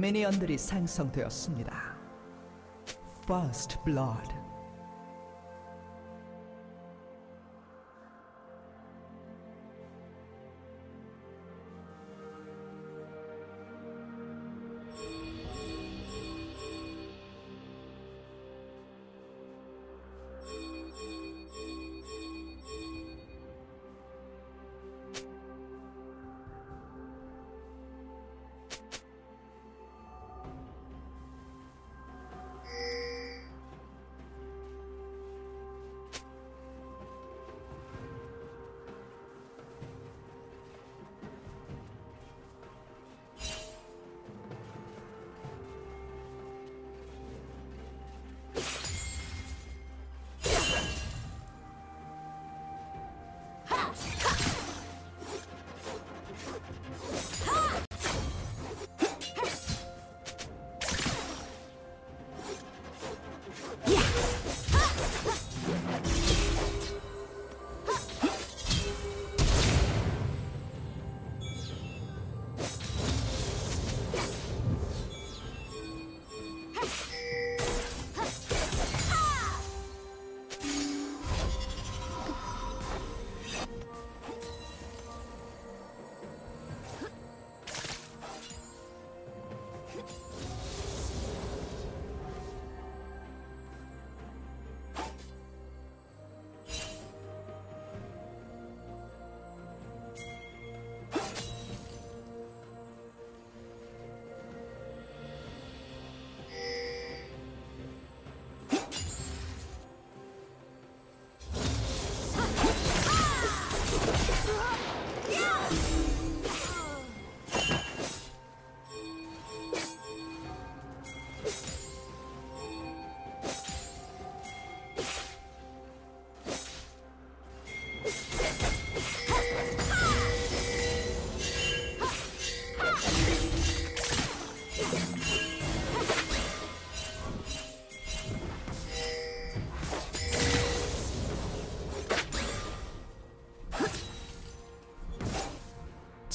미니언들이 생성되었습니다. First Blood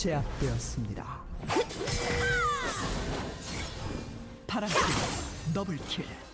제압되었습니다. 파란팀 더블킬.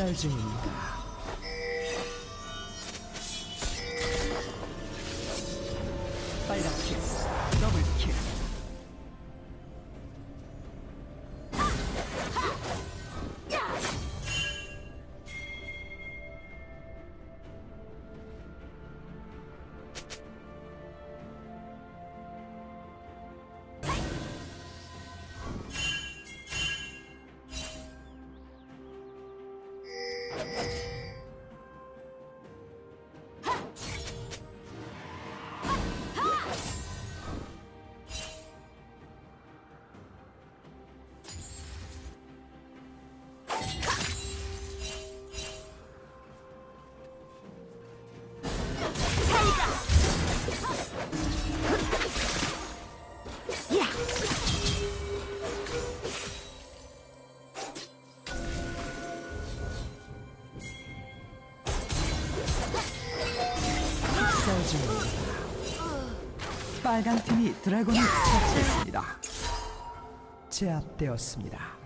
학살 중입니다. 빨간 팀이 드래곤을 처치했습니다. 제압되었습니다.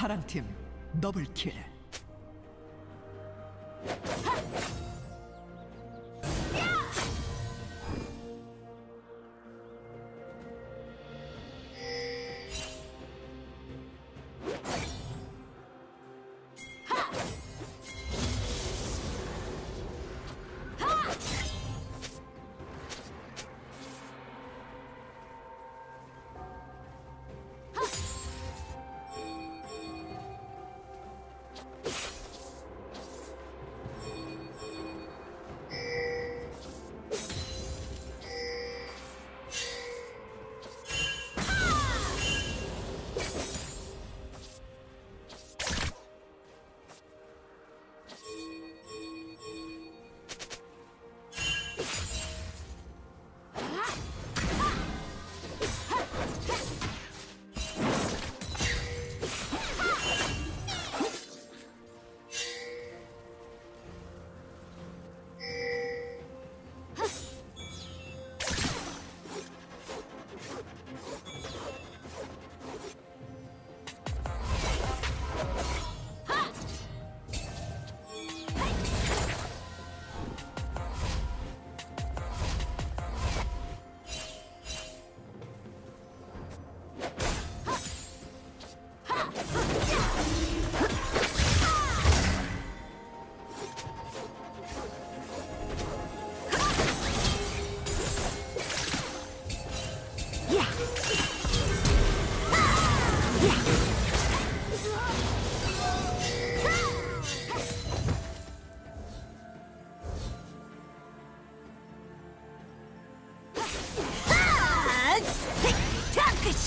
파란 팀 더블킬.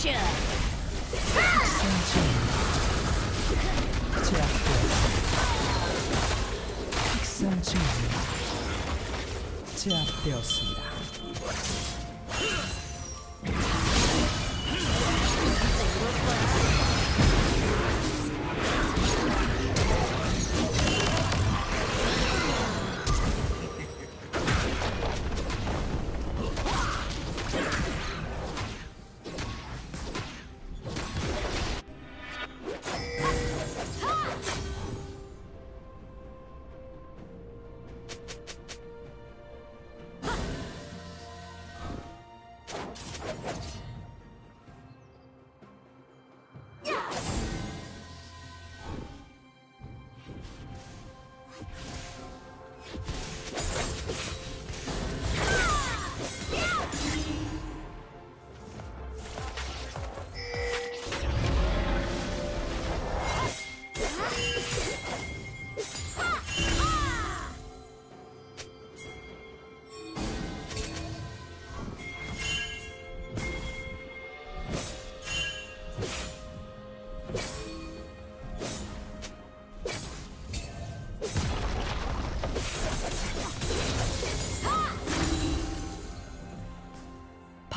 제압되었습니다. 제압되었습니다.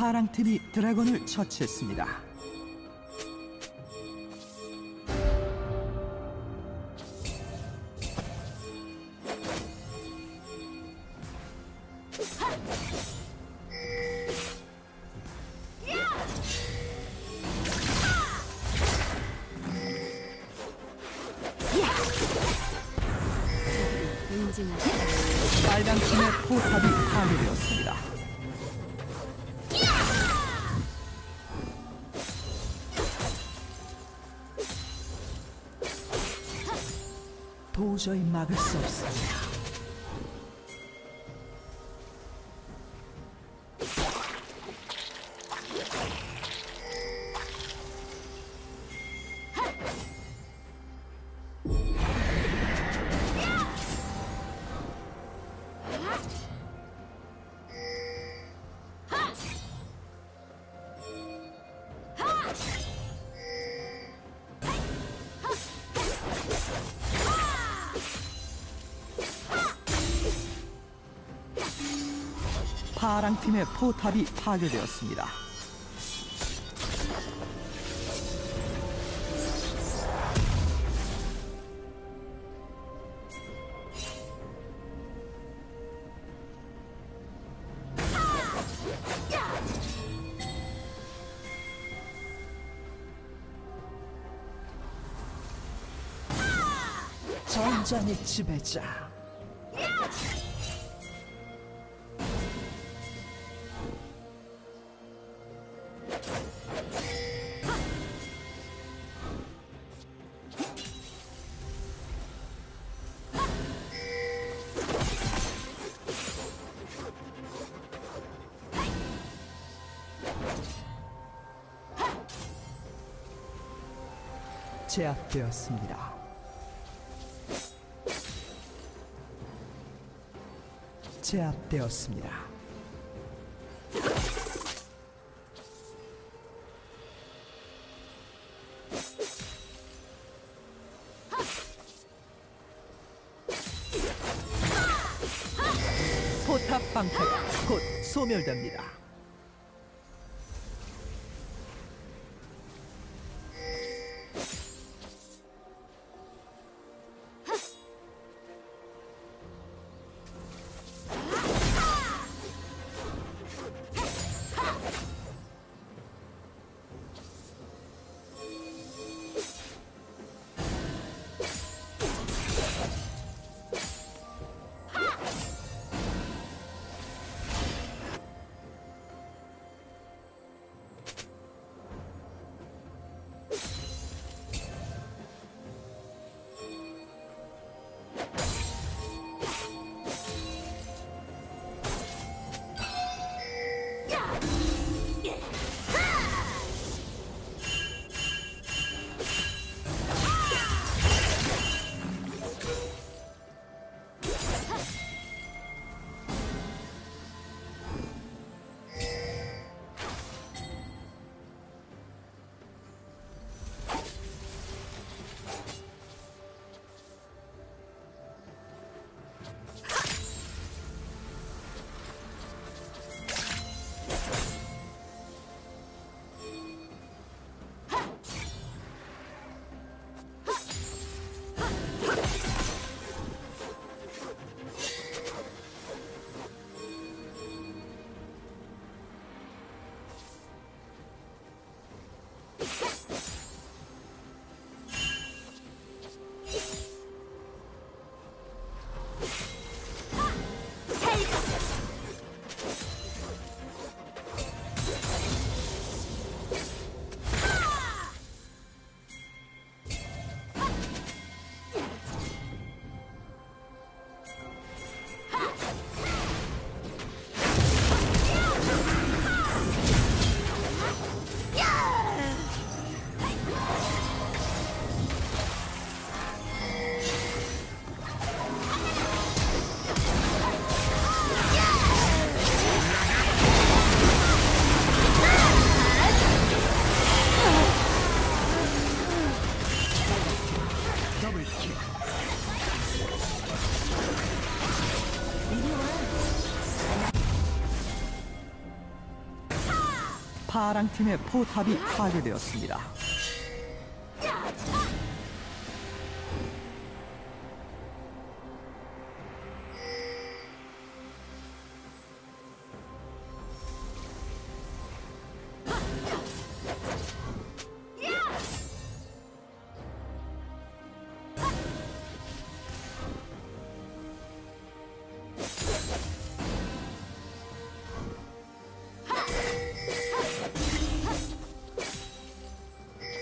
파랑 팀이 드래곤을 처치했습니다. Joy Maga 파랑 팀의 포탑이 파괴되었습니다. 전장의 지배자. 제압되었습니다. 제압되었습니다. 포탑 방패가 곧 소멸됩니다. 파랑 팀의 포탑이 파괴되었습니다.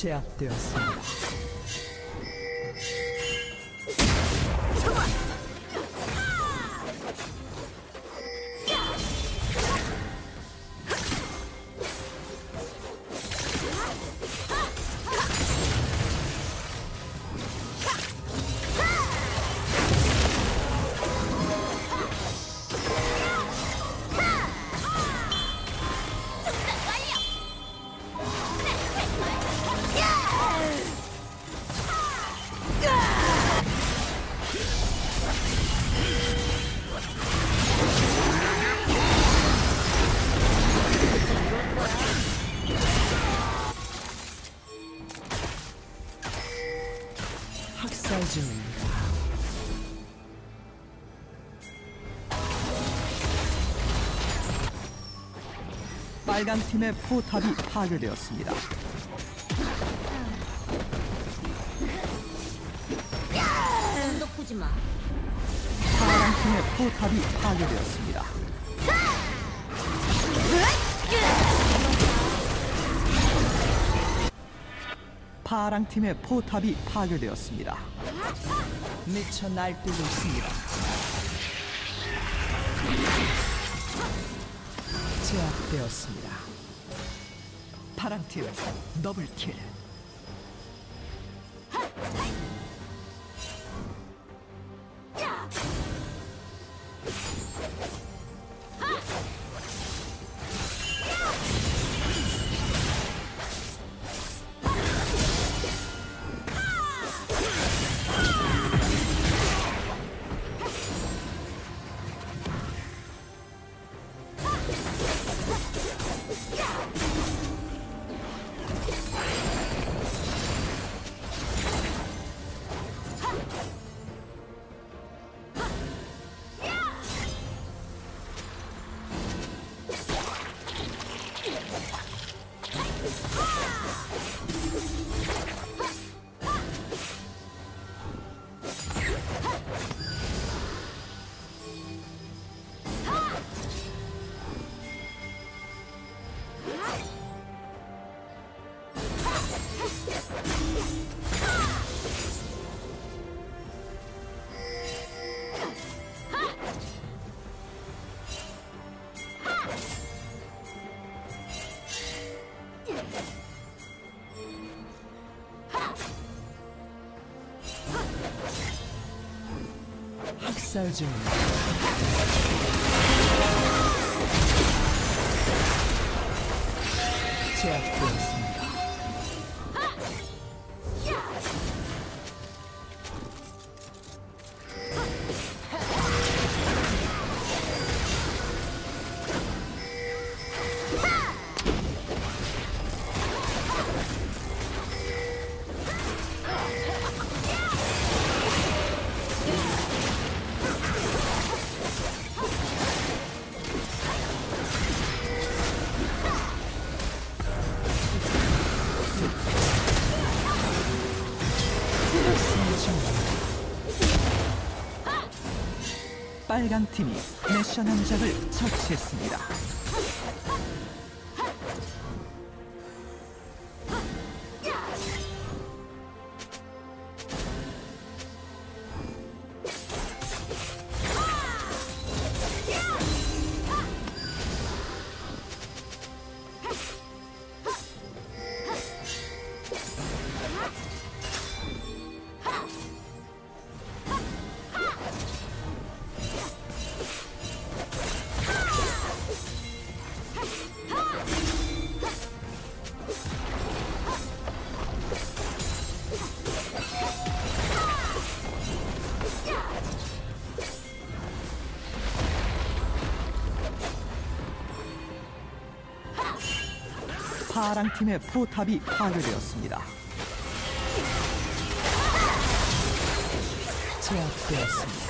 제압되었습니다. 빨간 팀의 포탑이 파괴되었습니다. 파란 팀의 포탑이 파괴되었습니다. 파랑 팀의 포탑이 파괴되었습니다. 미쳐 날뛰고 있습니다. 제압되었습니다. 파랑 팀 더블킬. 학살 중입니다. 제압되었습니다. 빨간 팀이 내셔 남작을 처치했습니다. 파랑 팀의 포탑이 파괴되었습니다. 제압되었습니다.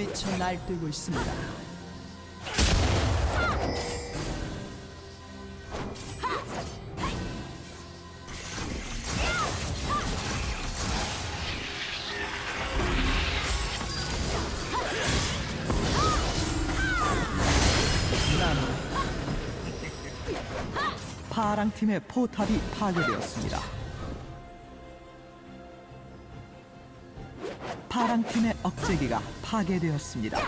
미쳐 날뛰고 있습니다. 파랑 팀의 포탑이 파괴되었습니다. 파랑 팀의 억제기가 파괴되었습니다.